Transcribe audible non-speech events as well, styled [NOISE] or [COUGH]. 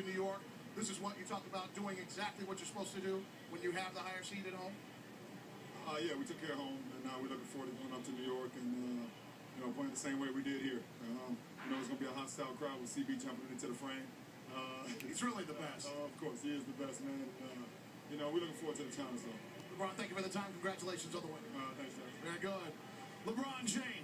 to New York. This is what you talk about doing exactly what you're supposed to do when you have the higher seed at home. Uh, yeah, we took care of home, and now we're looking forward to going up to New York and uh, you know playing the same way we did here. Um, you know, it's going to be a hostile crowd with CB jumping into the frame. Uh, He's really the [LAUGHS] best. Uh, of course, he is the best man. Uh, you know, we're looking forward to the challenge, though. LeBron, thank you for the time. Congratulations on the win. Uh, thanks, guys. Very good. LeBron James